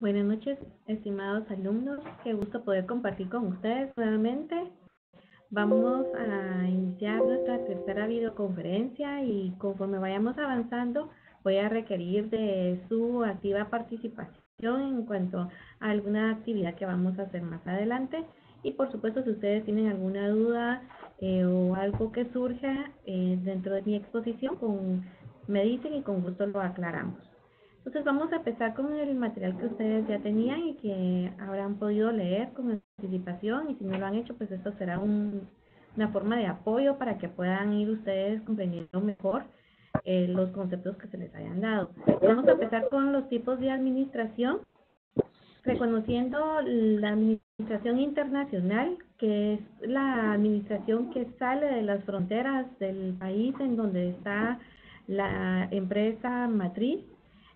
Buenas noches, estimados alumnos. Qué gusto poder compartir con ustedes nuevamente. Vamos a iniciar nuestra tercera videoconferencia y conforme vayamos avanzando voy a requerir de su activa participación en cuanto a alguna actividad que vamos a hacer más adelante. Y por supuesto, si ustedes tienen alguna duda eh, o algo que surja eh, dentro de mi exposición, con, me dicen y con gusto lo aclaramos. Entonces vamos a empezar con el material que ustedes ya tenían y que habrán podido leer con anticipación y si no lo han hecho, pues esto será una forma de apoyo para que puedan ir ustedes comprendiendo mejor eh, los conceptos que se les hayan dado. Vamos a empezar con los tipos de administración, reconociendo la administración internacional, que es la administración que sale de las fronteras del país en donde está la empresa matriz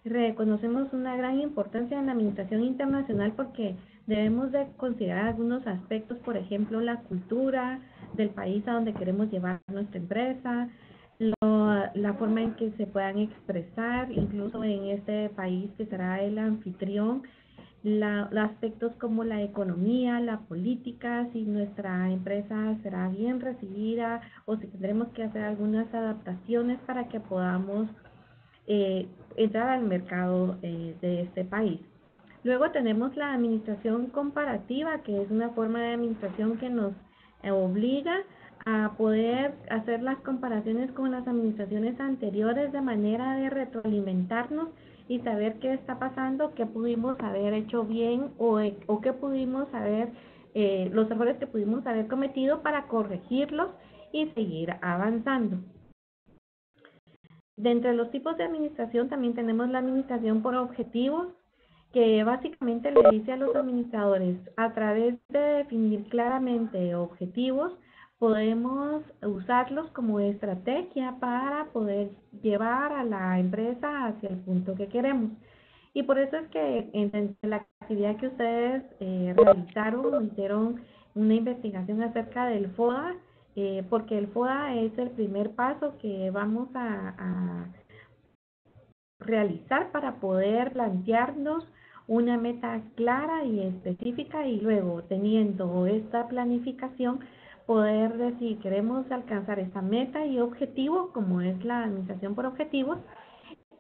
reconocemos una gran importancia en la administración internacional porque debemos de considerar algunos aspectos, por ejemplo, la cultura del país a donde queremos llevar nuestra empresa, la forma en que se puedan expresar, incluso en este país que será el anfitrión, la, los aspectos como la economía, la política, si nuestra empresa será bien recibida o si tendremos que hacer algunas adaptaciones para que podamos eh, entrar al mercado eh, de este país. Luego tenemos la administración comparativa, que es una forma de administración que nos obliga a poder hacer las comparaciones con las administraciones anteriores de manera de retroalimentarnos y saber qué está pasando, qué pudimos haber hecho bien o, o qué pudimos haber, eh, los errores que pudimos haber cometido para corregirlos y seguir avanzando. De entre los tipos de administración también tenemos la administración por objetivos, que básicamente le dice a los administradores, a través de definir claramente objetivos, podemos usarlos como estrategia para poder llevar a la empresa hacia el punto que queremos. Y por eso es que en la actividad que ustedes eh, realizaron, hicieron una investigación acerca del FODA, eh, porque el FODA es el primer paso que vamos a, realizar para poder plantearnos una meta clara y específica y luego teniendo esta planificación poder decir queremos alcanzar esta meta y objetivo como es la administración por objetivos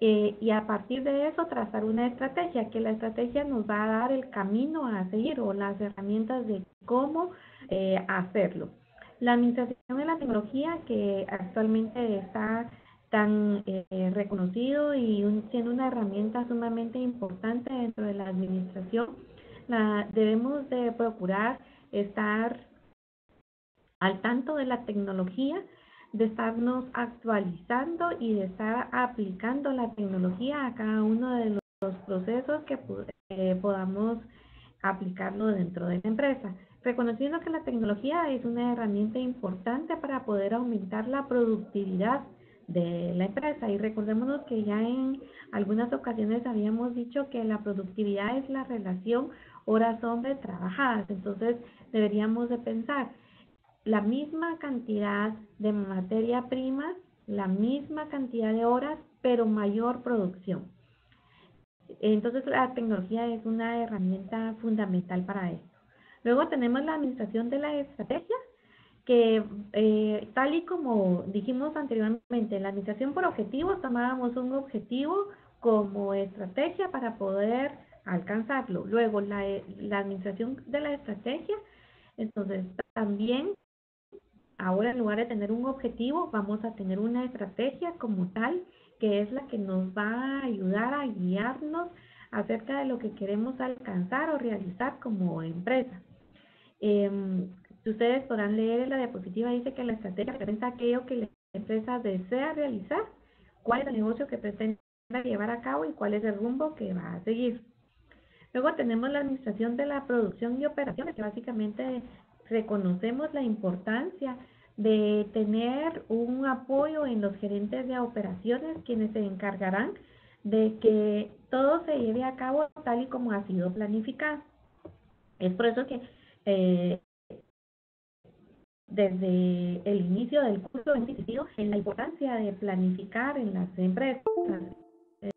eh, y a partir de eso trazar una estrategia que la estrategia nos va a dar el camino a seguir o las herramientas de cómo eh, hacerlo. La administración de la tecnología, que actualmente está tan eh, reconocido y siendo una herramienta sumamente importante dentro de la administración, la, debemos de procurar estar al tanto de la tecnología, de estarnos actualizando y de estar aplicando la tecnología a cada uno de los procesos que eh, podamos aplicarlo dentro de la empresa reconociendo que la tecnología es una herramienta importante para poder aumentar la productividad de la empresa. Y recordémonos que ya en algunas ocasiones habíamos dicho que la productividad es la relación horas-hombre trabajadas. Entonces deberíamos de pensar la misma cantidad de materia prima, la misma cantidad de horas, pero mayor producción. Entonces la tecnología es una herramienta fundamental para esto. Luego tenemos la administración de la estrategia, que eh, tal y como dijimos anteriormente, la administración por objetivos, tomábamos un objetivo como estrategia para poder alcanzarlo. Luego la, la administración de la estrategia, entonces también ahora en lugar de tener un objetivo, vamos a tener una estrategia como tal, que es la que nos va a ayudar a guiarnos acerca de lo que queremos alcanzar o realizar como empresa. Eh, ustedes podrán leer en la diapositiva, dice que la estrategia representa aquello que la empresa desea realizar, cuál es el negocio que pretende llevar a cabo y cuál es el rumbo que va a seguir. Luego tenemos la administración de la producción y operaciones, que básicamente reconocemos la importancia de tener un apoyo en los gerentes de operaciones, quienes se encargarán de que todo se lleve a cabo tal y como ha sido planificado. Es por eso que eh, desde el inicio del curso en en la importancia de planificar en las empresas.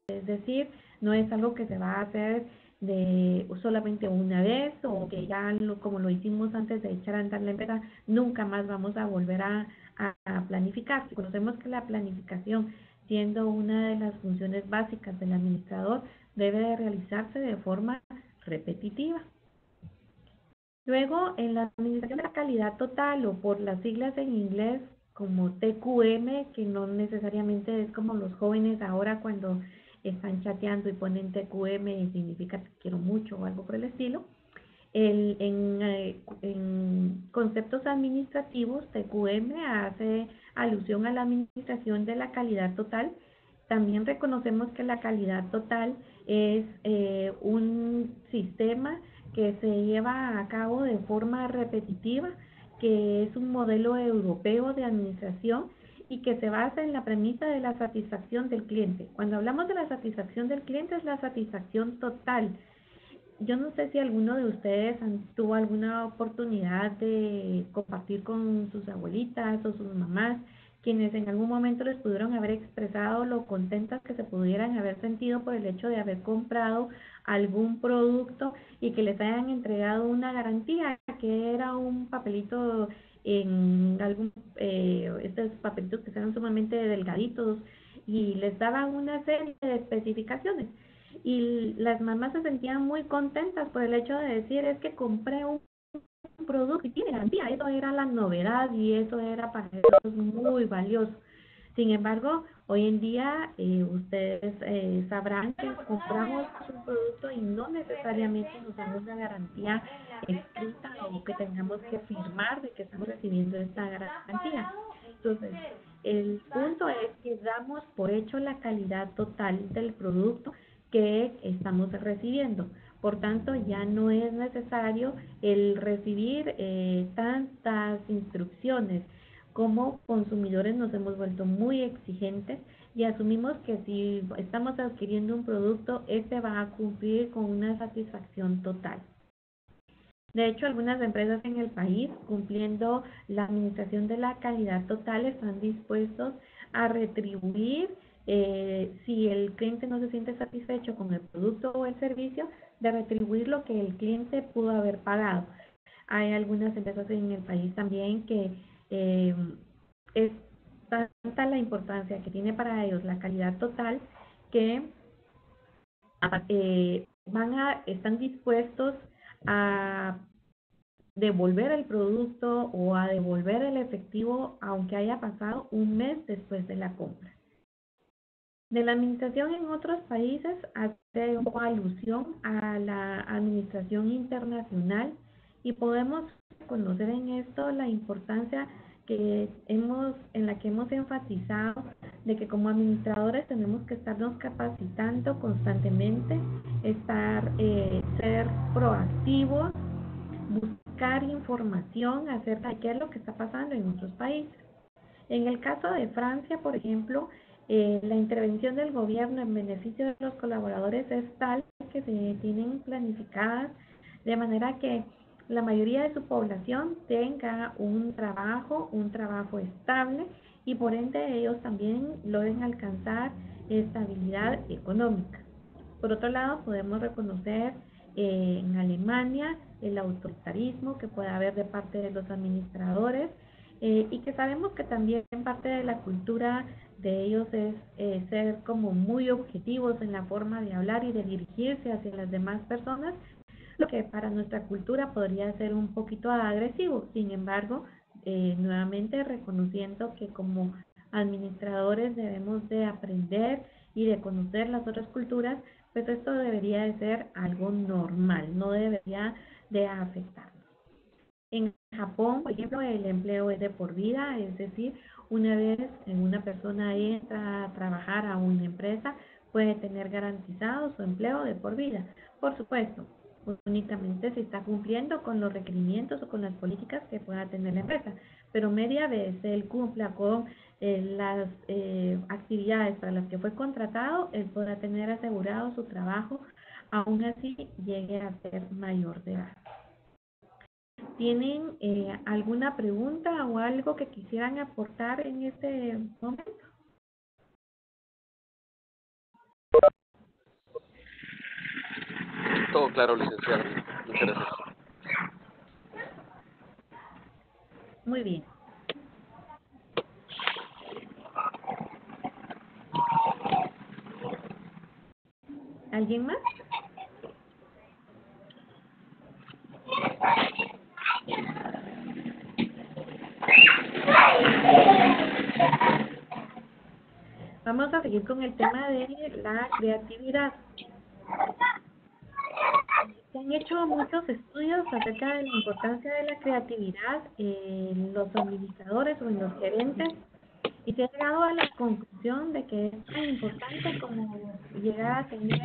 Es decir, no es algo que se va a hacer de solamente una vez o que ya lo, como lo hicimos antes de echar a andar la empresa, nunca más vamos a volver a, a, planificar. conocemos que la planificación, siendo una de las funciones básicas del administrador, debe de realizarse de forma repetitiva. Luego, en la administración de la calidad total o por las siglas en inglés como TQM, que no necesariamente es como los jóvenes ahora cuando están chateando y ponen TQM y significa te quiero mucho o algo por el estilo. El, en, eh, en, conceptos administrativos, TQM hace alusión a la administración de la calidad total. También reconocemos que la calidad total es eh, un sistema que se lleva a cabo de forma repetitiva, que es un modelo europeo de administración y que se basa en la premisa de la satisfacción del cliente. Cuando hablamos de la satisfacción del cliente es la satisfacción total. Yo no sé si alguno de ustedes tuvo alguna oportunidad de compartir con sus abuelitas o sus mamás quienes en algún momento les pudieron haber expresado lo contentas que se pudieran haber sentido por el hecho de haber comprado algún producto y que les hayan entregado una garantía, que era un papelito en algún, eh, estos papelitos que eran sumamente delgaditos y les daban una serie de especificaciones. Y las mamás se sentían muy contentas por el hecho de decir, es que compré un producto y tiene garantía. Eso era la novedad y eso era para ellos muy valioso. Sin embargo, hoy en día eh, ustedes eh, sabrán que compramos un producto y no necesariamente nos damos una garantía escrita o que tengamos que firmar de que estamos recibiendo esta garantía. Entonces, el punto es que damos por hecho la calidad total del producto que estamos recibiendo. Por tanto, ya no es necesario el recibir eh, tantas instrucciones. Como consumidores nos hemos vuelto muy exigentes y asumimos que si estamos adquiriendo un producto, este va a cumplir con una satisfacción total. De hecho, algunas empresas en el país, cumpliendo la administración de la calidad total, están dispuestos a retribuir eh, si el cliente no se siente satisfecho con el producto o el servicio, de retribuir lo que el cliente pudo haber pagado. Hay algunas empresas en el país también que eh, es tanta la importancia que tiene para ellos la calidad total que eh, van a, están dispuestos a devolver el producto o a devolver el efectivo aunque haya pasado un mes después de la compra. De la administración en otros países hace alusión a la administración internacional y podemos conocer en esto la importancia que hemos, en la que hemos enfatizado de que como administradores tenemos que estarnos capacitando constantemente, estar, eh, ser proactivos, buscar información acerca de qué es lo que está pasando en otros países. En el caso de Francia, por ejemplo, eh, la intervención del gobierno en beneficio de los colaboradores es tal que se tienen planificadas de manera que la mayoría de su población tenga un trabajo, un trabajo estable y por ende ellos también logren alcanzar estabilidad económica. Por otro lado, podemos reconocer eh, en Alemania el autoritarismo que puede haber de parte de los administradores eh, y que sabemos que también parte de la cultura de ellos es eh, ser como muy objetivos en la forma de hablar y de dirigirse hacia las demás personas, lo que para nuestra cultura podría ser un poquito agresivo. Sin embargo, eh, nuevamente reconociendo que como administradores debemos de aprender y de conocer las otras culturas, pues esto debería de ser algo normal, no debería de afectarnos. En Japón, por ejemplo, el empleo es de por vida, es decir, una vez una persona entra a trabajar a una empresa, puede tener garantizado su empleo de por vida. Por supuesto, únicamente si está cumpliendo con los requerimientos o con las políticas que pueda tener la empresa. Pero media vez él cumpla con eh, las eh, actividades para las que fue contratado, él podrá tener asegurado su trabajo, aún así llegue a ser mayor de edad. ¿Tienen eh, alguna pregunta o algo que quisieran aportar en este momento? Todo claro, licenciado. Muchas gracias. Muy bien. ¿Alguien más? Vamos a seguir con el tema de la creatividad. Hecho muchos estudios acerca de la importancia de la creatividad en los administradores o en los gerentes y se ha llegado a la conclusión de que es tan importante como llegar a tener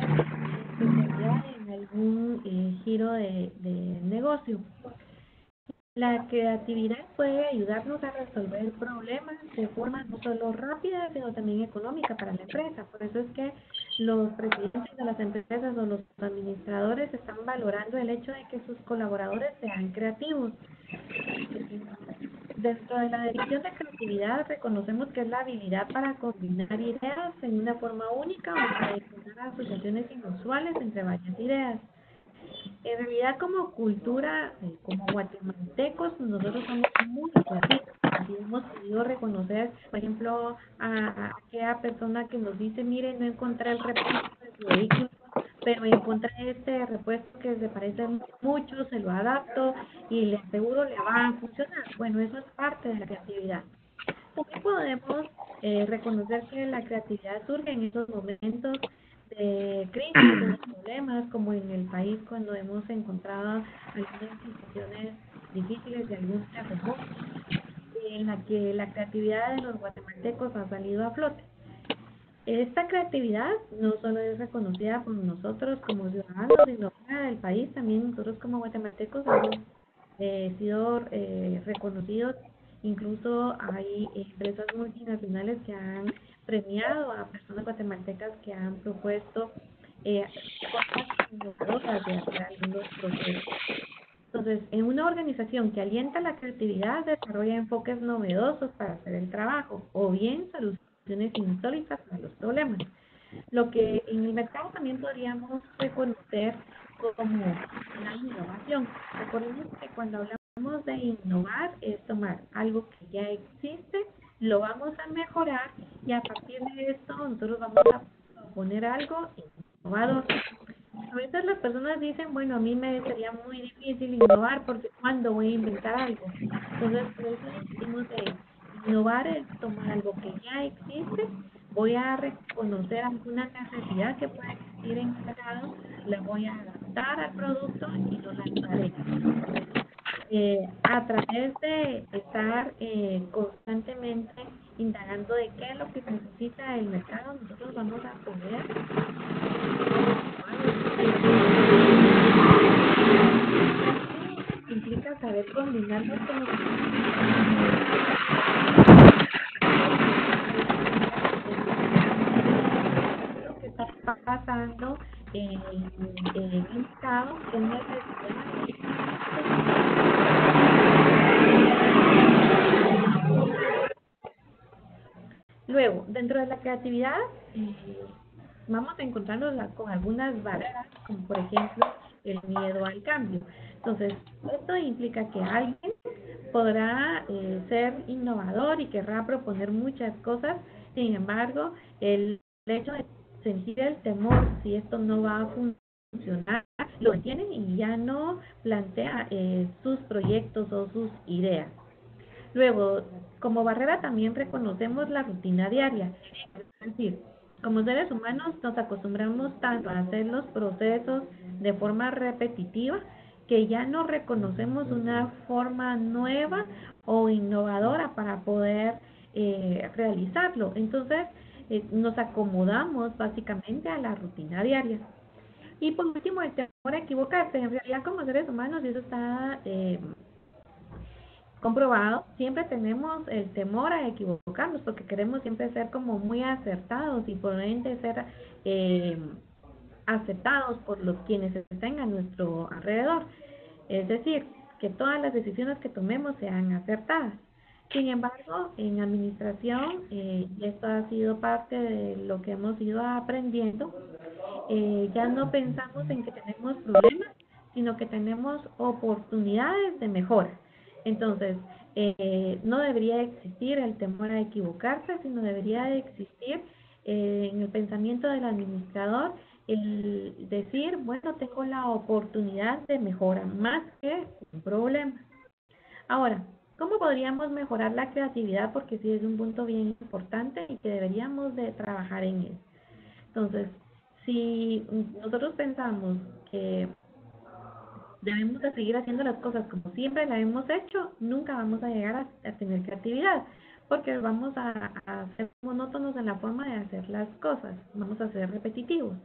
en algún eh, giro de, de negocio. La creatividad puede ayudarnos a resolver problemas de forma no solo rápida, sino también económica para la empresa. Por eso es que los presidentes de las empresas o los administradores están valorando el hecho de que sus colaboradores sean creativos. Dentro de la definición de creatividad reconocemos que es la habilidad para combinar ideas en una forma única o para encontrar asociaciones inusuales entre varias ideas. En realidad como cultura, como guatemaltecos, nosotros somos muy creativos. Así hemos podido reconocer, por ejemplo, a, aquella persona que nos dice, mire, no encontré el repuesto de su vehículo, pero encontré este repuesto que se parece mucho, se lo adapto y le aseguro le va a funcionar. Bueno, eso es parte de la creatividad. También podemos eh, reconocer que la creatividad surge en esos momentos de crisis, de problemas, como en el país cuando hemos encontrado algunas situaciones difíciles de algún terremoto, en la que la creatividad de los guatemaltecos ha salido a flote. Esta creatividad no solo es reconocida por nosotros como ciudadanos, sino fuera del país, también nosotros como guatemaltecos hemos eh, sido eh, reconocidos, incluso hay empresas multinacionales que han premiado a personas guatemaltecas que han propuesto eh, cosas novedosas de algunos procesos. Entonces, en una organización que alienta la creatividad, desarrolla enfoques novedosos para hacer el trabajo o bien soluciones insólitas a los problemas. Lo que en el mercado también podríamos reconocer como la innovación. Recordemos que cuando hablamos de innovar es tomar algo que ya existe lo vamos a mejorar y a partir de esto nosotros vamos a poner algo innovador. A veces las personas dicen, bueno, a mí me sería muy difícil innovar porque cuando voy a inventar algo. Entonces, por eso decimos de innovar es tomar algo que ya existe, voy a reconocer alguna necesidad que pueda existir en el mercado, la voy a adaptar al producto y lo lanzaré. Eh, a través de estar eh, constantemente indagando de qué es lo que necesita el mercado, nosotros vamos a poder implica saber combinarnos con lo que está pasando en, en el mercado, en Luego, dentro de la creatividad, eh, vamos a encontrarnos con algunas barreras, como por ejemplo el miedo al cambio. Entonces, esto implica que alguien podrá eh, ser innovador y querrá proponer muchas cosas, sin embargo, el hecho de sentir el temor si esto no va a funcionar, lo tiene y ya no plantea eh, sus proyectos o sus ideas. Luego, como barrera también reconocemos la rutina diaria. Es decir, como seres humanos nos acostumbramos tanto a hacer los procesos de forma repetitiva que ya no reconocemos una forma nueva o innovadora para poder eh, realizarlo. Entonces, eh, nos acomodamos básicamente a la rutina diaria. Y por último, el temor a equivocarse. En realidad, como seres humanos, eso está eh, comprobado, siempre tenemos el temor a equivocarnos porque queremos siempre ser como muy acertados y por ende ser eh, aceptados por los quienes estén a nuestro alrededor. Es decir, que todas las decisiones que tomemos sean acertadas. Sin embargo, en administración, eh, y esto ha sido parte de lo que hemos ido aprendiendo, eh, ya no pensamos en que tenemos problemas, sino que tenemos oportunidades de mejora. Entonces, eh, no debería existir el temor a equivocarse, sino debería existir eh, en el pensamiento del administrador el decir, bueno, tengo la oportunidad de mejora más que un problema. Ahora, ¿cómo podríamos mejorar la creatividad? Porque sí es un punto bien importante y que deberíamos de trabajar en él. Entonces, si nosotros pensamos que debemos de seguir haciendo las cosas como siempre las hemos hecho, nunca vamos a llegar a, tener creatividad, porque vamos a, ser monótonos en la forma de hacer las cosas, vamos a ser repetitivos.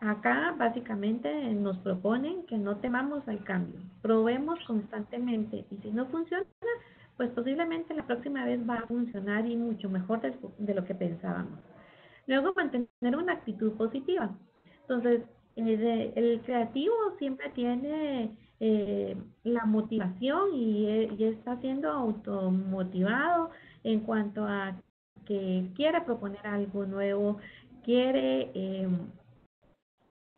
Acá básicamente nos proponen que no temamos al cambio, probemos constantemente y si no funciona, pues posiblemente la próxima vez va a funcionar y mucho mejor de lo que pensábamos. Luego mantener una actitud positiva. Entonces, eh, el creativo siempre tiene eh, la motivación y, eh, y, está siendo automotivado en cuanto a que quiere proponer algo nuevo, quiere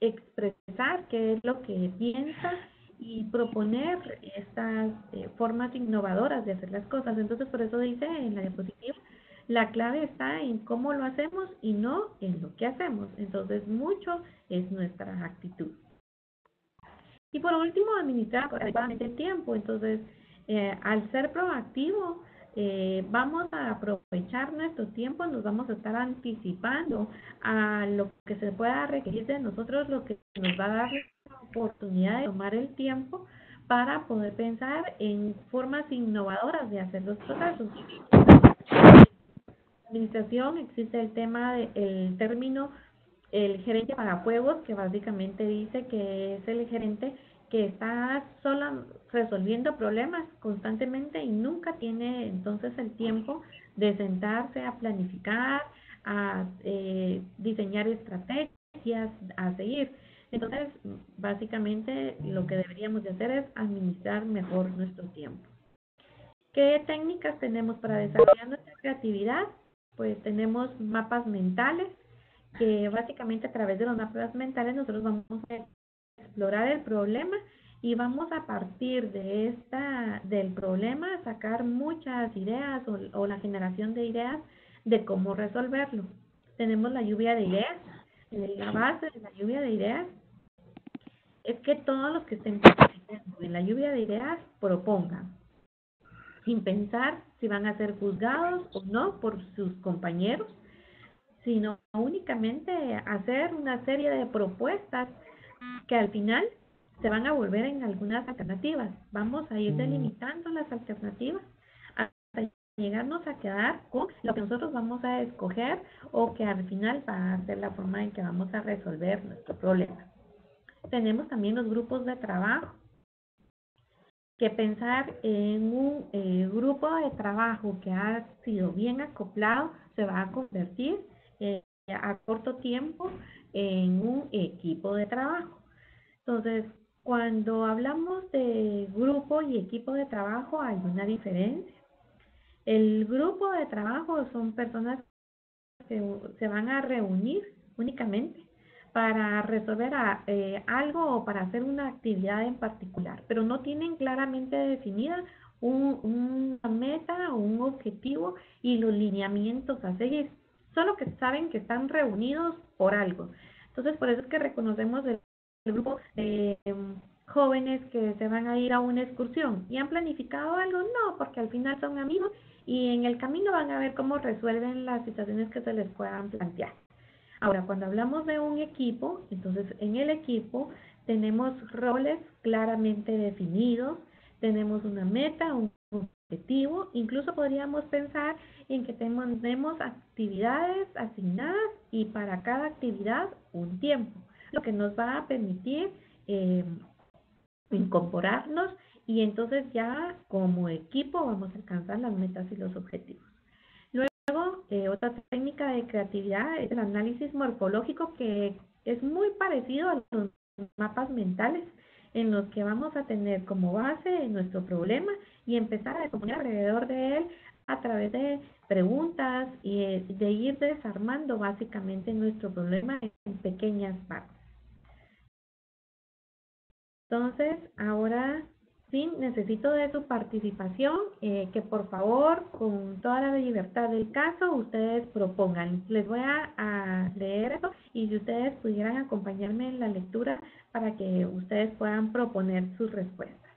expresar qué es lo que piensa y proponer estas formas innovadoras de hacer las cosas. Entonces, por eso dice en la diapositiva, la clave está en cómo lo hacemos y no en lo que hacemos. Entonces, mucho es nuestra actitud. Y por último, administrar adecuadamente el tiempo. Entonces, eh, al ser proactivo, eh, vamos a aprovechar nuestro tiempo, nos vamos a estar anticipando a lo que se pueda requerir de nosotros, lo que nos va a dar la oportunidad de tomar el tiempo para poder pensar en formas innovadoras de hacer los procesos administración existe el tema del término el gerente para juegos, que básicamente dice que es el gerente que está solo resolviendo problemas constantemente y nunca tiene entonces el tiempo de sentarse a planificar, a eh, diseñar estrategias, a seguir. Entonces, básicamente lo que deberíamos de hacer es administrar mejor nuestro tiempo. ¿Qué técnicas tenemos para desarrollar nuestra creatividad? Pues tenemos mapas mentales, que básicamente a través de los mapas mentales nosotros vamos a explorar el problema y vamos a partir de esta del problema sacar muchas ideas o, la generación de ideas de cómo resolverlo. Tenemos la lluvia de ideas, la base de la lluvia de ideas es que todos los que estén participando en la lluvia de ideas propongan sin pensar si van a ser juzgados o no por sus compañeros, sino únicamente hacer una serie de propuestas que al final se van a volver en algunas alternativas. Vamos a ir delimitando las alternativas hasta llegarnos a quedar con lo que nosotros vamos a escoger o que al final va a ser la forma en que vamos a resolver nuestro problema. Tenemos también los grupos de trabajo que pensar en un eh, grupo de trabajo que ha sido bien acoplado se va a convertir eh, a corto tiempo en un equipo de trabajo. Entonces, cuando hablamos de grupo y equipo de trabajo hay una diferencia. El grupo de trabajo son personas que se van a reunir únicamente para resolver eh, algo o para hacer una actividad en particular, pero no tienen claramente definida un, una meta o un objetivo y los lineamientos a seguir. Solo que saben que están reunidos por algo. Entonces, por eso es que reconocemos el, grupo de em, jóvenes que se van a ir a una excursión y han planificado algo, no, porque al final son amigos y en el camino van a ver cómo resuelven las situaciones que se les puedan plantear. Ahora, cuando hablamos de un equipo, entonces en el equipo tenemos roles claramente definidos, tenemos una meta, un objetivo, incluso podríamos pensar en que tenemos actividades asignadas y para cada actividad un tiempo, lo que nos va a permitir eh, incorporarnos y entonces ya como equipo vamos a alcanzar las metas y los objetivos. Luego, eh, otra técnica de creatividad es el análisis morfológico, que es muy parecido a los mapas mentales, en los que vamos a tener como base nuestro problema y empezar a descomponer alrededor de él a través de preguntas y de ir desarmando básicamente nuestro problema en pequeñas partes. Entonces, ahora sí, necesito de su participación, eh, que por favor, con toda la libertad del caso, ustedes propongan. Les voy a, leer eso y si ustedes pudieran acompañarme en la lectura para que ustedes puedan proponer sus respuestas.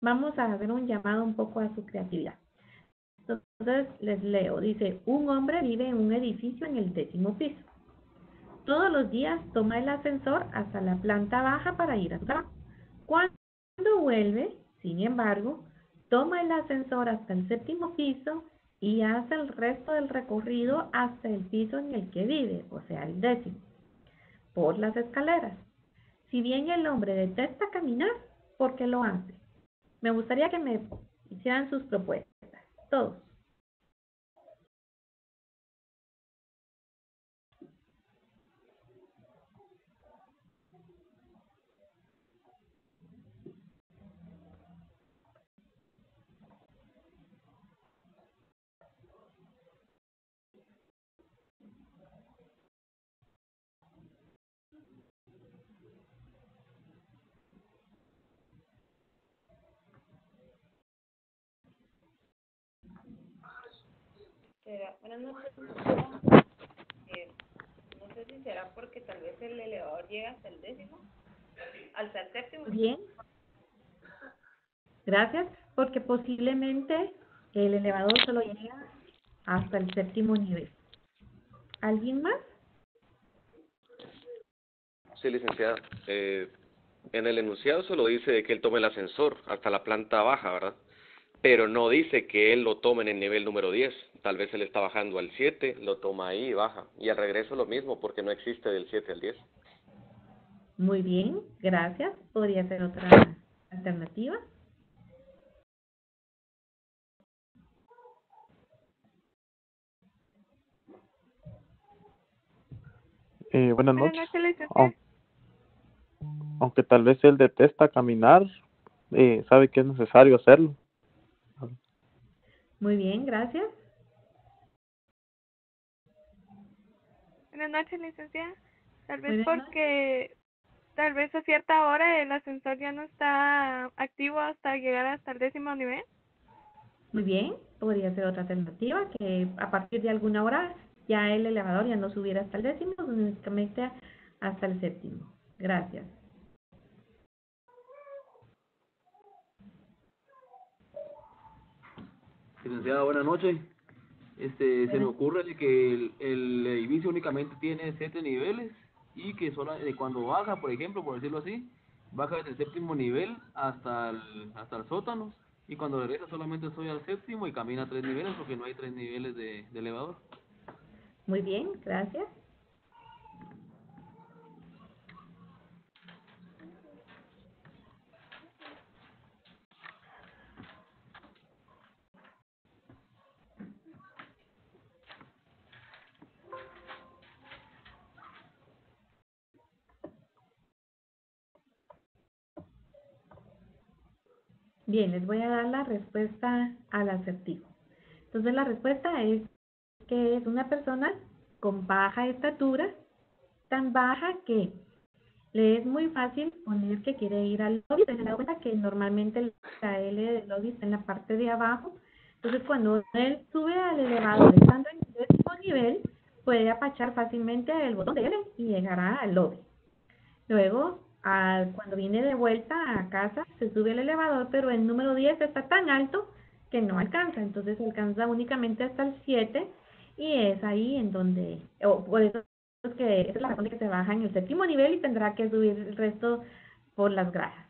Vamos a hacer un llamado un poco a su creatividad. Entonces les leo, dice, un hombre vive en un edificio en el décimo piso. Todos los días toma el ascensor hasta la planta baja para ir a su trabajo. Vuelve, sin embargo, toma el ascensor hasta el séptimo piso y hace el resto del recorrido hasta el piso en el que vive, o sea, el décimo, por las escaleras. Si bien el hombre detesta caminar, ¿por qué lo hace? Me gustaría que me hicieran sus propuestas todos. Buenas noches. Eh, no sé si será porque tal vez el elevador llega hasta el décimo, hasta el séptimo. Bien. Gracias, porque posiblemente el elevador solo llega hasta el séptimo nivel. ¿Alguien más? Sí, licenciada. Eh, en el enunciado solo dice que él tome el ascensor hasta la planta baja, ¿verdad? Pero no dice que él lo tome en el nivel número 10 tal vez él está bajando al 7, lo toma ahí y baja. Y al regreso lo mismo, porque no existe del 7 al 10. Muy bien, gracias. ¿Podría ser otra alternativa? Eh, buenas noches. Aunque, tal vez él detesta caminar, eh, sabe que es necesario hacerlo. Muy bien, gracias. Buenas noches, licenciada. Tal vez porque tal vez a cierta hora el ascensor ya no está activo hasta llegar hasta el décimo nivel. Muy bien, podría ser otra alternativa que a partir de alguna hora ya el elevador ya no subiera hasta el décimo, únicamente hasta el séptimo. Gracias. Licenciada, buenas noches. Este, se me ocurre que el, el, edificio únicamente tiene siete niveles y que solo, eh, cuando baja, por ejemplo, por decirlo así, baja desde el séptimo nivel hasta el, hasta el sótano y cuando regresa solamente soy al séptimo y camina tres niveles porque no hay tres niveles de, de elevador. Muy bien, gracias. Bien, les voy a dar la respuesta al acertijo. Entonces la respuesta es que es una persona con baja estatura, tan baja que le es muy fácil poner que quiere ir al lobby. Se da cuenta que normalmente la L del lobby está en la parte de abajo. Entonces cuando él sube al elevador estando en el décimo nivel, puede apachar fácilmente el botón de L y llegará al lobby. Luego cuando viene de vuelta a casa, se sube el elevador, pero el número 10 está tan alto que no alcanza. Entonces alcanza únicamente hasta el 7 y es ahí en donde, o por eso es que es la razón de que se baja en el séptimo nivel y tendrá que subir el resto por las gradas.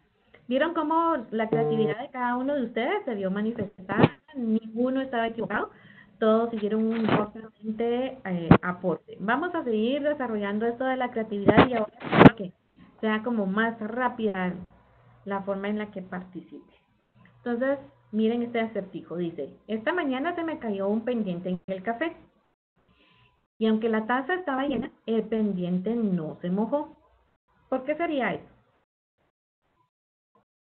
¿Vieron cómo la creatividad de cada uno de ustedes se vio manifestada? Ninguno estaba equivocado. Todos hicieron un importante eh, aporte. Vamos a seguir desarrollando esto de la creatividad y ahora sea como más rápida la forma en la que participe. Entonces, miren este acertijo. Dice, esta mañana se me cayó un pendiente en el café. Y aunque la taza estaba llena, el pendiente no se mojó. ¿Por qué sería eso?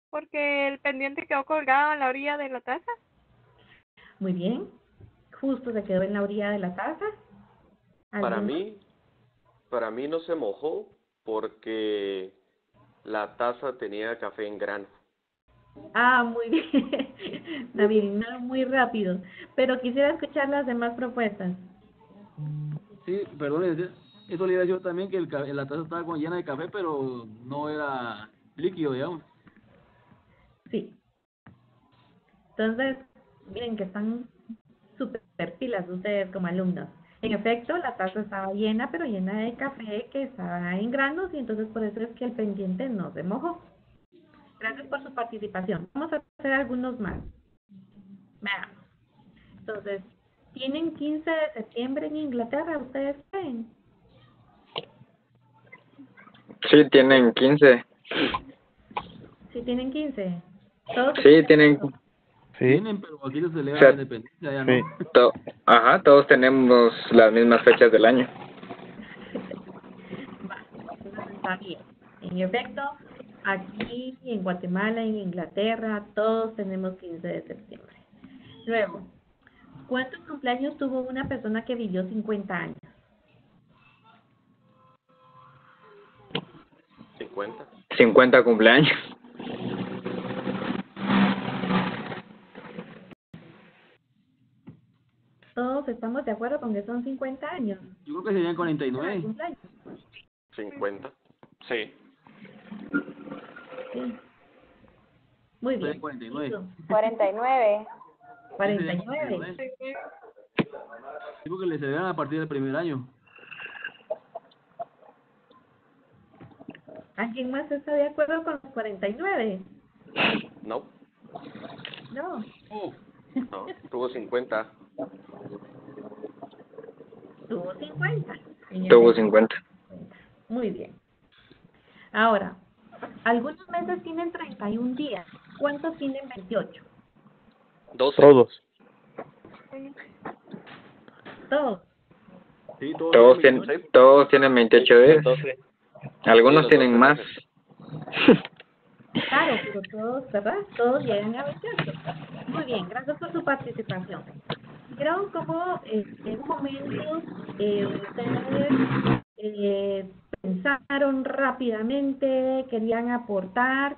Porque el pendiente quedó colgado en la orilla de la taza. Muy bien. Justo se quedó en la orilla de la taza. Para mí, para mí no se mojó porque La taza tenía café en grano. Ah, muy bien. David, no, muy rápido. Pero quisiera escuchar las demás propuestas. Sí, perdón, es- eso le iba a decir yo también que el, la taza estaba con- llena de café, pero no era líquido, digamos. Sí. Entonces, miren que están súper pilas ustedes como alumnos. En efecto, la taza estaba llena, pero llena de café que estaba en granos y entonces por eso es que el pendiente no se mojó. Gracias por su participación. Vamos a hacer algunos más. Veamos. Entonces, ¿tienen 15 de septiembre en Inglaterra? ¿Ustedes creen? Sí, tienen 15. Sí, tienen 15. ¿Todos Sí, tienen. Sí, Tienen, pero aquí se celebra O sea, la independencia, ya no. sí. To Ajá, todos tenemos las mismas fechas del año. En efecto, aquí en Guatemala, en Inglaterra, todos tenemos 15 de septiembre. Luego, ¿cuántos cumpleaños tuvo una persona que vivió 50 años? 50. 50 cumpleaños. Todos estamos de acuerdo con que son 50 años. Yo creo que serían Ah, 49. cumpleaños. 50. Sí. Sí. Muy bien. Serían 49. Listo. 49. 49. Sí, porque le celebran a partir del primer año. ¿Alguien más está de acuerdo con los 49? No, No. Oh, no. Tuvo 50. Tuvo 50. En Tuvo efecto. 50. Muy bien. Ahora, algunos meses tienen 31 días. ¿Cuántos tienen 28? 12. todos. Todos. sí, todos, Todos tienen tienen, todos tienen 28 días. 12. Algunos tienen 12 más. Claro, pero todos, ¿verdad? Todos llegan a 28. Muy bien, gracias por su participación. Vieron cómo eh, en un momento eh, ustedes eh, pensaron rápidamente, querían aportar,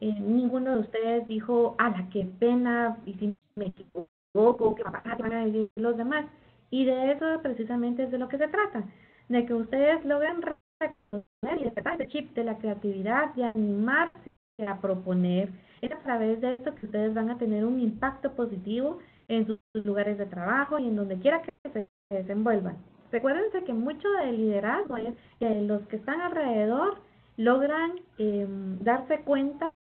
eh, ninguno de ustedes dijo, ala, qué pena, y si me equivoco, qué va a pasar, qué van a decir los demás. Y de eso precisamente es de lo que se trata, de que ustedes logren reconocer y despertar ese chip de la creatividad, de animarse a proponer. Es a través de esto que ustedes van a tener un impacto positivo en sus lugares de trabajo y en donde quiera que se desenvuelvan. Recuérdense que mucho del liderazgo es que los que están alrededor logran eh, darse cuenta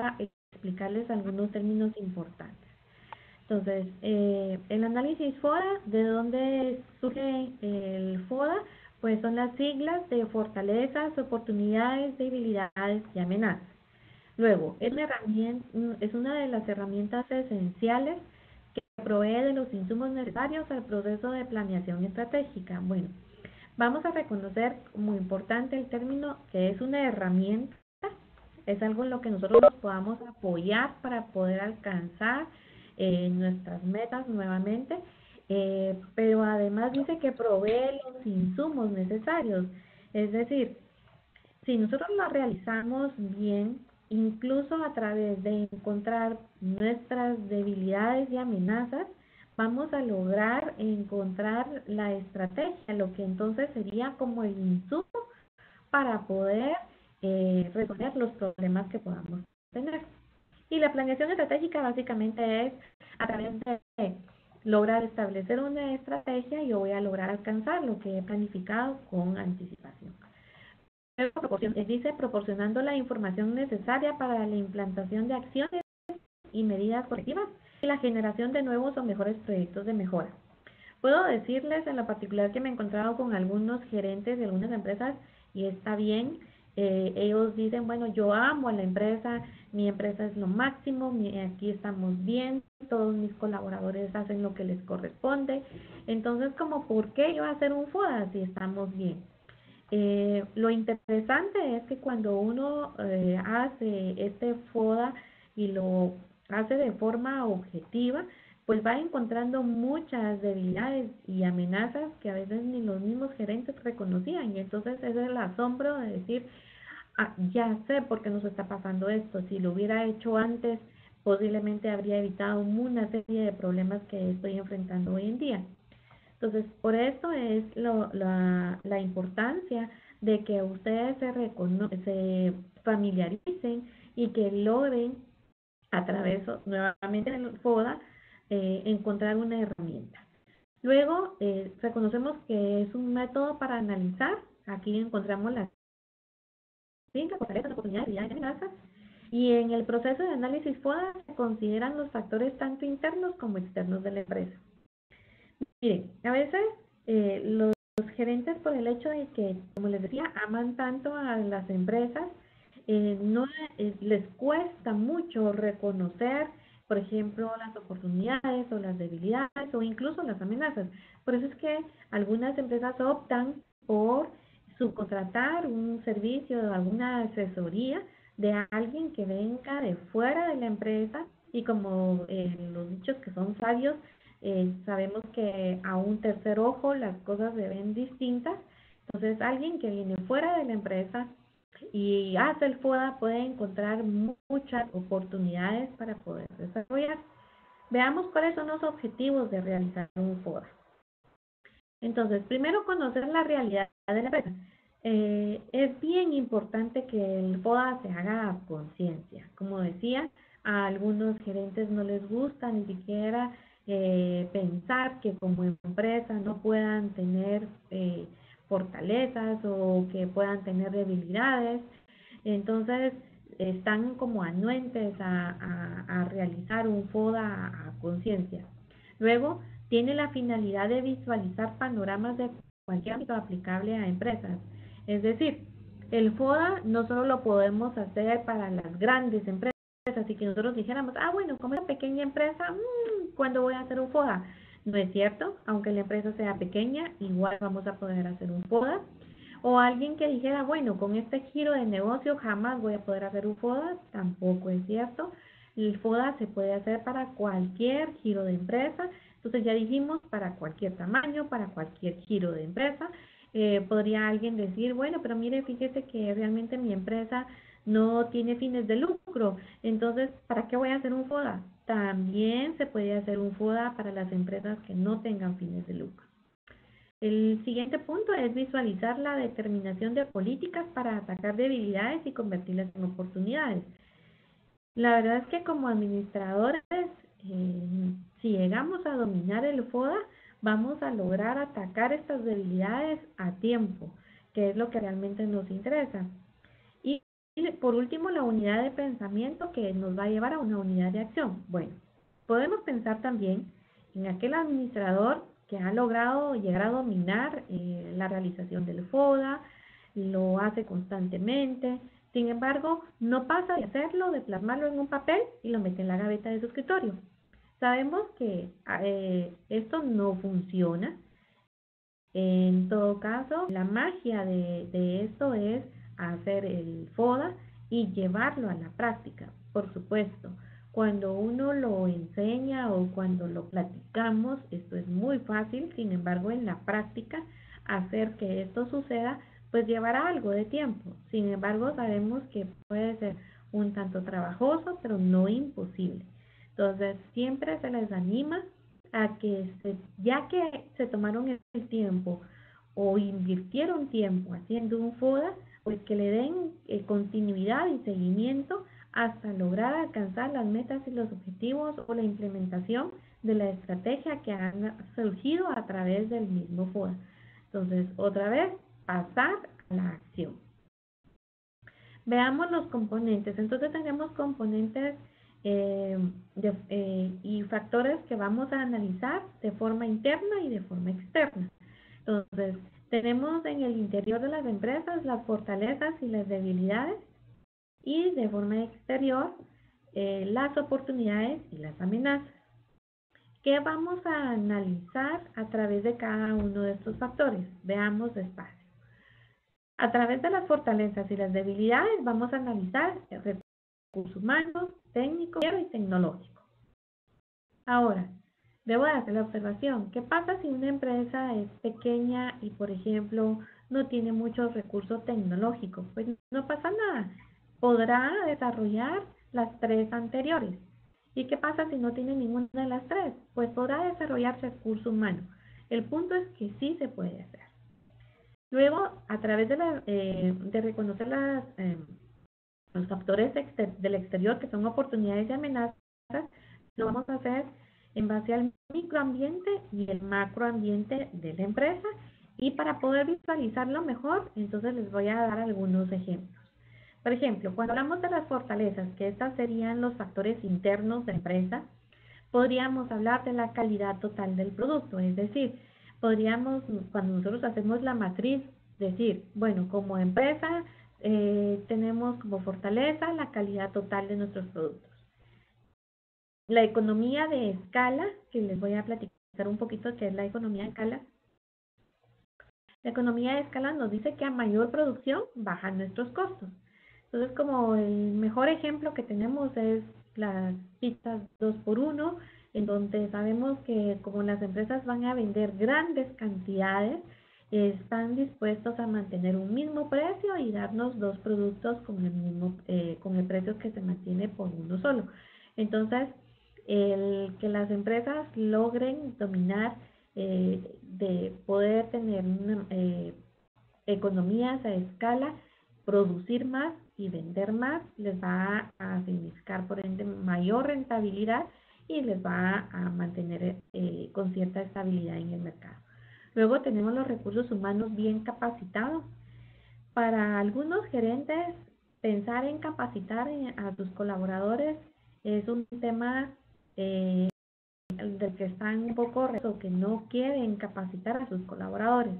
para explicarles algunos términos importantes. Entonces, eh, el análisis FODA, ¿de dónde surge el FODA? Pues son las siglas de fortalezas, oportunidades, debilidades y amenazas. Luego, es una, es una de las herramientas esenciales que provee de los insumos necesarios al proceso de planeación estratégica. Bueno, vamos a reconocer como importante el término que es una herramienta es algo en lo que nosotros nos podamos apoyar para poder alcanzar eh, nuestras metas nuevamente, eh, pero además dice que provee los insumos necesarios, es decir, si nosotros lo realizamos bien, incluso a través de encontrar nuestras debilidades y amenazas, vamos a lograr encontrar la estrategia, lo que entonces sería como el insumo para poder eh, resolver los problemas que podamos tener. Y la planeación estratégica básicamente es a través de lograr establecer una estrategia yo voy a lograr alcanzar lo que he planificado con anticipación. Eh, dice proporcionando la información necesaria para la implantación de acciones y medidas correctivas y la generación de nuevos o mejores proyectos de mejora. Puedo decirles en lo particular que me he encontrado con algunos gerentes de algunas empresas y está bien, eh, ellos dicen, bueno, yo amo a la empresa, mi empresa es lo máximo, aquí estamos bien, todos mis colaboradores hacen lo que les corresponde. Entonces, como, ¿por qué yo hacer un FODA si estamos bien? Eh, lo interesante es que cuando uno eh, hace este FODA y lo hace de forma objetiva, pues va encontrando muchas debilidades y amenazas que a veces ni los mismos gerentes reconocían. Y entonces es el asombro de decir, ah, ya sé por qué nos está pasando esto. Si lo hubiera hecho antes, posiblemente habría evitado una serie de problemas que estoy enfrentando hoy en día. Entonces, por eso es la, importancia de que ustedes se, se familiaricen y que logren a través nuevamente del FODA eh, encontrar una herramienta. Luego, eh, reconocemos que es un método para analizar. Aquí encontramos las Y en el proceso de análisis FODA se consideran los factores tanto internos como externos de la empresa. Miren, a veces eh, los gerentes por el hecho de que, como les decía, aman tanto a las empresas, eh, no eh, les cuesta mucho reconocer por ejemplo, las oportunidades o las debilidades o incluso las amenazas. Por eso es que algunas empresas optan por subcontratar un servicio o alguna asesoría de alguien que venga de fuera de la empresa y como eh, los dichos que son sabios, eh, sabemos que a un tercer ojo las cosas se ven distintas. Entonces, alguien que viene fuera de la empresa y hace el FODA puede encontrar muchas oportunidades para poder desarrollar. Veamos cuáles son los objetivos de realizar un FODA. Entonces, primero conocer la realidad de la empresa. Eh, es bien importante que el FODA se haga a conciencia. Como decía, a algunos gerentes no les gusta ni siquiera eh, pensar que como empresa no puedan tener eh, fortalezas o que puedan tener debilidades. Entonces, están como anuentes a, a, realizar un FODA a, conciencia. Luego, tiene la finalidad de visualizar panoramas de cualquier ámbito aplicable a empresas. Es decir, el FODA no solo lo podemos hacer para las grandes empresas, así que nosotros dijéramos, ah, bueno, como una pequeña empresa, mmm, ¿cuándo voy a hacer un FODA? No es cierto, aunque la empresa sea pequeña, igual vamos a poder hacer un FODA. O alguien que dijera, bueno, con este giro de negocio jamás voy a poder hacer un FODA, tampoco es cierto. El FODA se puede hacer para cualquier giro de empresa. Entonces ya dijimos, para cualquier tamaño, para cualquier giro de empresa. Eh, podría alguien decir, bueno, pero mire, fíjese que realmente mi empresa no tiene fines de lucro. Entonces, ¿para qué voy a hacer un FODA? También se puede hacer un FODA para las empresas que no tengan fines de lucro. El siguiente punto es visualizar la determinación de políticas para atacar debilidades y convertirlas en oportunidades. La verdad es que como administradores, eh, si llegamos a dominar el FODA, vamos a lograr atacar estas debilidades a tiempo, que es lo que realmente nos interesa. Y por último, la unidad de pensamiento que nos va a llevar a una unidad de acción. Bueno, podemos pensar también en aquel administrador que ha logrado llegar a dominar eh, la realización del FODA, lo hace constantemente, sin embargo, no pasa de hacerlo, de plasmarlo en un papel y lo mete en la gaveta de su escritorio. Sabemos que eh, esto no funciona. En todo caso, la magia de, de esto es hacer el FODA y llevarlo a la práctica, por supuesto. Cuando uno lo enseña o cuando lo platicamos, esto es muy fácil, sin embargo, en la práctica, hacer que esto suceda, pues llevará algo de tiempo. Sin embargo, sabemos que puede ser un tanto trabajoso, pero no imposible. Entonces, siempre se les anima a que, ya que se tomaron el tiempo o invirtieron tiempo haciendo un FODA, pues que le den eh, continuidad y seguimiento hasta lograr alcanzar las metas y los objetivos o la implementación de la estrategia que han surgido a través del mismo FODA. Entonces, otra vez, pasar a la acción. Veamos los componentes. Entonces tenemos componentes eh, eh, y factores que vamos a analizar de forma interna y de forma externa. Entonces, Tenemos en el interior de las empresas las fortalezas y las debilidades y de forma exterior eh, las oportunidades y las amenazas. ¿Qué vamos a analizar a través de cada uno de estos factores? Veamos despacio. A través de las fortalezas y las debilidades vamos a analizar recursos humanos, técnicos y tecnológicos. Ahora, debo hacer la observación. ¿Qué pasa si una empresa es pequeña y, por ejemplo, no tiene muchos recursos tecnológicos? Pues no pasa nada. Podrá desarrollar las tres anteriores. ¿Y qué pasa si no tiene ninguna de las tres? Pues podrá desarrollar recursos humanos. El punto es que sí se puede hacer. Luego, a través de, la, eh, de reconocer las, eh, los factores del exterior, que son oportunidades y amenazas, lo vamos a hacer en base al microambiente y el macroambiente de la empresa. Y para poder visualizarlo mejor, entonces les voy a dar algunos ejemplos. Por ejemplo, cuando hablamos de las fortalezas, que estas serían los factores internos de la empresa, podríamos hablar de la calidad total del producto, es decir, podríamos, cuando nosotros hacemos la matriz, decir, bueno, como empresa eh, tenemos como fortaleza la calidad total de nuestros productos. La economía de escala, que les voy a platicar un poquito qué es la economía de escala. La economía de escala nos dice que a mayor producción bajan nuestros costos. Entonces, como el mejor ejemplo que tenemos es las pistas 2 por 1 en donde sabemos que como las empresas van a vender grandes cantidades, están dispuestos a mantener un mismo precio y darnos dos productos con el mismo eh, con el precio que se mantiene por uno solo. Entonces, el que las empresas logren dominar eh, de poder tener eh, economías a escala, producir más y vender más, les va a significar por ende mayor rentabilidad y les va a mantener eh, con cierta estabilidad en el mercado. Luego tenemos los recursos humanos bien capacitados. Para algunos gerentes, pensar en capacitar a sus colaboradores es un tema eh, del que están un poco o que no quieren capacitar a sus colaboradores.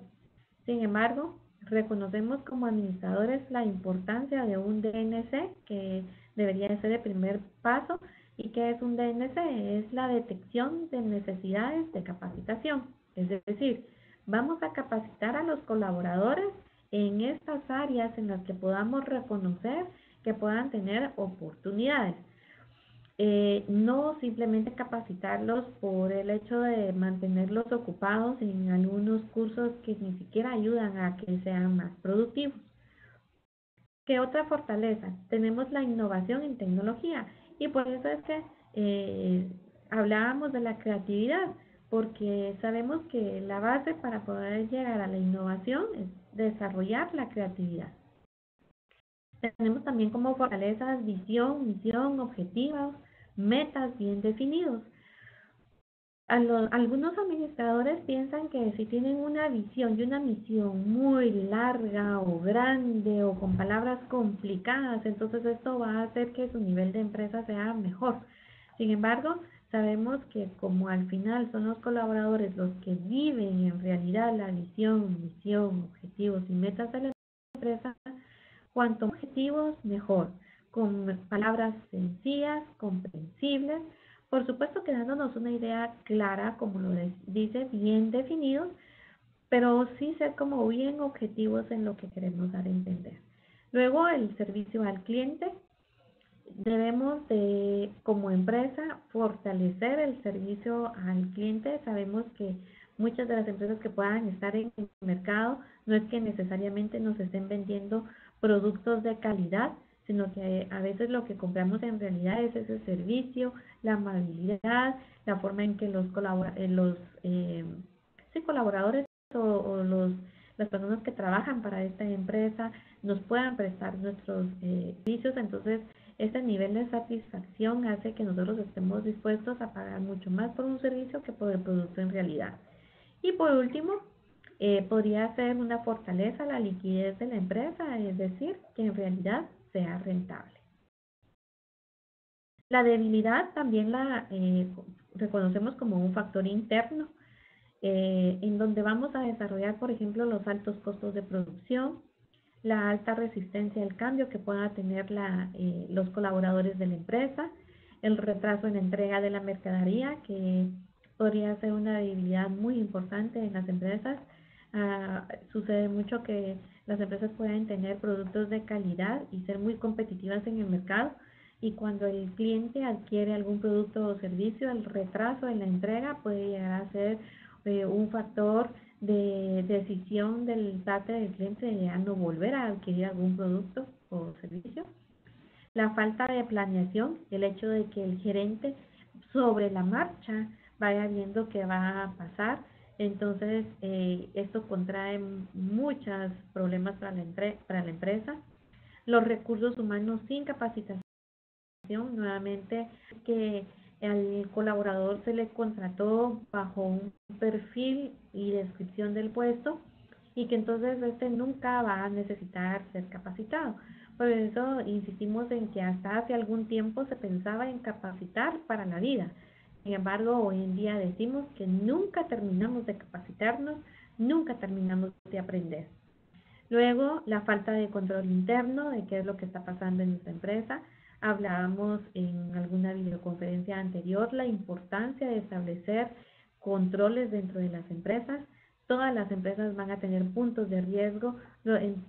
Sin embargo, reconocemos como administradores la importancia de un DNC que debería ser el primer paso ¿Y qué es un DNC? Es la detección de necesidades de capacitación. Es decir, vamos a capacitar a los colaboradores en estas áreas en las que podamos reconocer que puedan tener oportunidades. Eh, no simplemente capacitarlos por el hecho de mantenerlos ocupados en algunos cursos que ni siquiera ayudan a que sean más productivos. ¿Qué otra fortaleza? Tenemos la innovación en tecnología. Y por eso es que eh, hablábamos de la creatividad, porque sabemos que la base para poder llegar a la innovación es desarrollar la creatividad. Tenemos también como fortalezas visión, misión, objetivos, metas bien definidos algunos administradores piensan que si tienen una visión y una misión muy larga o grande o con palabras complicadas, entonces esto va a hacer que su nivel de empresa sea mejor. Sin embargo, sabemos que como al final son los colaboradores los que viven en realidad la visión, misión, objetivos y metas de la empresa, cuanto objetivos mejor, con palabras sencillas, comprensibles, por supuesto que dándonos una idea clara, como lo dice, bien definidos, pero sí ser como bien objetivos en lo que queremos dar a entender. Luego el servicio al cliente. Debemos de, como empresa, fortalecer el servicio al cliente. Sabemos que muchas de las empresas que puedan estar en el mercado no es que necesariamente nos estén vendiendo productos de calidad, sino que a veces lo que compramos en realidad es ese servicio, la amabilidad, la forma en que los, eh, los eh, colaboradores o, los, las personas que trabajan para esta empresa nos puedan prestar nuestros eh, servicios. Entonces, este nivel de satisfacción hace que nosotros estemos dispuestos a pagar mucho más por un servicio que por el producto en realidad. Y por último, eh, podría ser una fortaleza la liquidez de la empresa, es decir, que en realidad sea rentable. La debilidad también la eh, reconocemos como un factor interno. eh, en donde vamos a desarrollar, por ejemplo, los altos costos de producción, la alta resistencia al cambio que puedan tener la, eh, los colaboradores de la empresa, el retraso en la entrega de la mercadería, que podría ser una debilidad muy importante en las empresas. Ah, sucede mucho que las empresas pueden tener productos de calidad y ser muy competitivas en el mercado, y cuando el cliente adquiere algún producto o servicio, el retraso en la entrega puede llegar a ser eh, un factor de decisión del parte del cliente de ya no volver a adquirir algún producto o servicio. La falta de planeación, el hecho de que el gerente sobre la marcha vaya viendo qué va a pasar, entonces eh, esto contrae muchos problemas para la, para la empresa. Los recursos humanos sin capacitación nuevamente que al colaborador se le contrató bajo un perfil y descripción del puesto y que entonces este nunca va a necesitar ser capacitado. Por eso insistimos en que hasta hace algún tiempo se pensaba en capacitar para la vida. Sin embargo, hoy en día decimos que nunca terminamos de capacitarnos, nunca terminamos de aprender. Luego, la falta de control interno de qué es lo que está pasando en nuestra empresa, Hablábamos en alguna videoconferencia anterior la importancia de establecer controles dentro de las empresas. Todas las empresas van a tener puntos de riesgo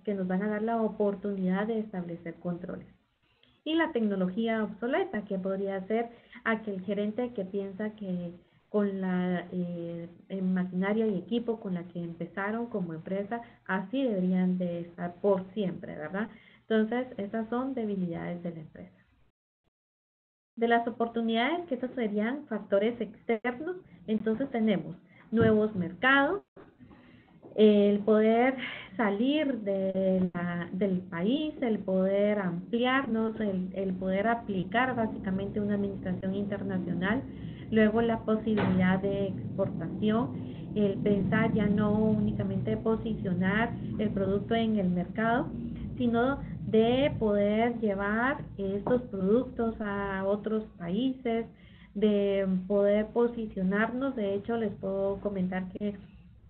que nos van a dar la oportunidad de establecer controles. Y la tecnología obsoleta, que podría ser aquel gerente que piensa que con la eh, maquinaria y equipo con la que empezaron como empresa, así deberían de estar por siempre, ¿verdad? Entonces, esas son debilidades de la empresa. De las oportunidades, que estos serían factores externos, entonces tenemos nuevos mercados, el poder salir de del país, el poder ampliarnos, el, el, poder aplicar básicamente una administración internacional, luego la posibilidad de exportación, el pensar ya no únicamente posicionar el producto en el mercado, sino de poder llevar estos productos a otros países, de poder posicionarnos. De hecho, les puedo comentar que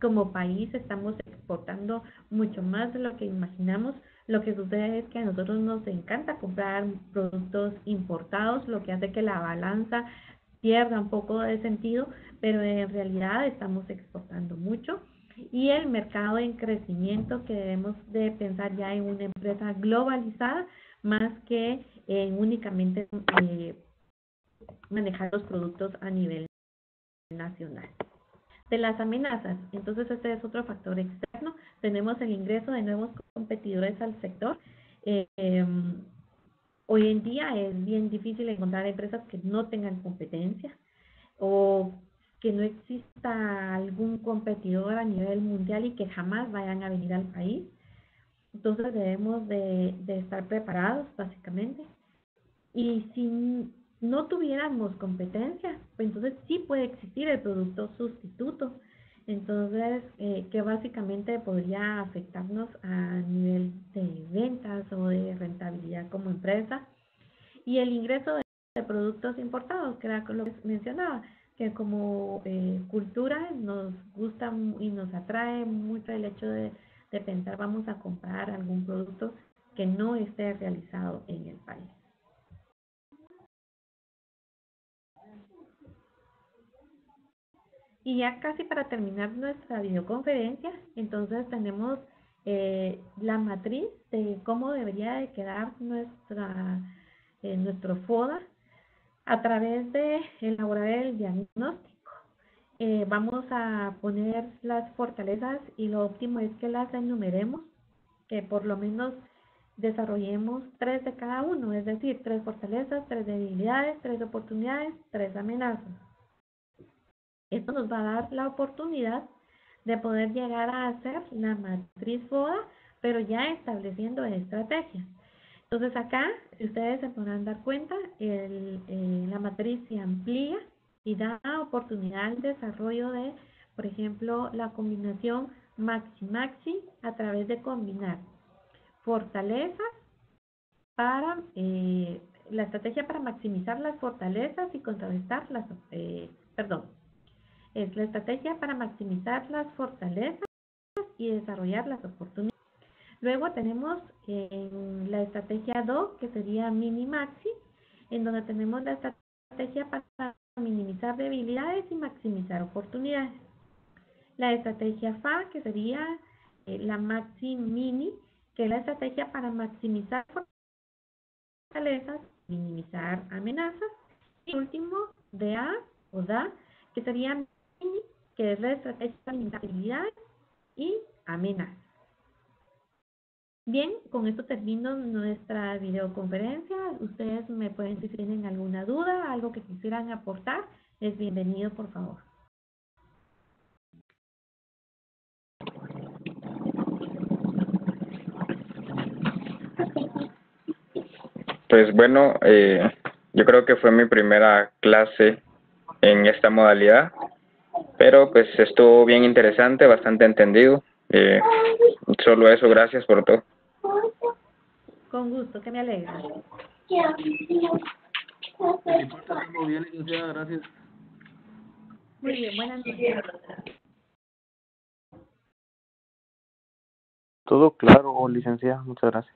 como país estamos exportando mucho más de lo que imaginamos. Lo que sucede es que a nosotros nos encanta comprar productos importados, lo que hace que la balanza pierda un poco de sentido, pero en realidad estamos exportando mucho y el mercado en crecimiento que debemos de pensar ya en una empresa globalizada más que en únicamente eh, manejar los productos a nivel nacional. De las amenazas, entonces este es otro factor externo. Tenemos el ingreso de nuevos competidores al sector. Eh, em, hoy en día es bien difícil encontrar empresas que no tengan competencia o que no exista algún competidor a nivel mundial y que jamás vayan a venir al país. Entonces debemos de, estar preparados básicamente. Y si no tuviéramos competencia, pues entonces sí puede existir el producto sustituto. Entonces, eh, que básicamente podría afectarnos a nivel de ventas o de rentabilidad como empresa. Y el ingreso de productos importados, que era lo que mencionaba que como eh, cultura nos gusta y nos atrae mucho el hecho de, de pensar vamos a comprar algún producto que no esté realizado en el país. Y ya casi para terminar nuestra videoconferencia, entonces tenemos eh, la matriz de cómo debería de quedar nuestra, eh, nuestro FODA a través de elaborar el diagnóstico. Eh, vamos a poner las fortalezas y lo óptimo es que las enumeremos, que por lo menos desarrollemos tres de cada uno, es decir, tres fortalezas, tres debilidades, tres oportunidades, tres amenazas. Esto nos va a dar la oportunidad de poder llegar a hacer la matriz FODA, pero ya estableciendo estrategias. Entonces acá, si ustedes se podrán dar cuenta, el, eh, la matriz se amplía y da oportunidad al desarrollo de, por ejemplo, la combinación maxi-maxi a través de combinar fortalezas para eh, la estrategia para maximizar las fortalezas y contrarrestar las, eh, perdón, Es la estrategia para maximizar las fortalezas y desarrollar las oportunidades. Luego tenemos en la estrategia 2, que sería mini-maxi, en donde tenemos la estrategia para minimizar debilidades y maximizar oportunidades. La estrategia FA, que sería eh, la maxi-mini, que es la estrategia para maximizar fortalezas, minimizar amenazas. Y último, DA o DA, que sería mini, que es la estrategia para minimizar debilidades y amenazas. Bien, con esto termino nuestra videoconferencia. Ustedes me pueden si tienen alguna duda, algo que quisieran aportar. Es bienvenido, por favor. Pues bueno, eh, yo creo que fue mi primera clase en esta modalidad, pero pues estuvo bien interesante, bastante entendido. Eh, solo eso, gracias por todo. Con gusto, que me alegra. Muy bien, licenciada, gracias. Muy bien, buenas noches. Todo claro, licenciada. Muchas gracias.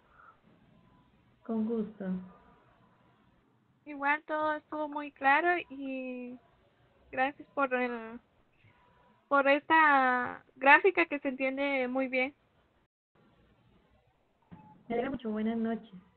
Con gusto. Igual todo estuvo muy claro y gracias por el por esta gráfica que se entiende muy bien. Mucho. Buenas noches.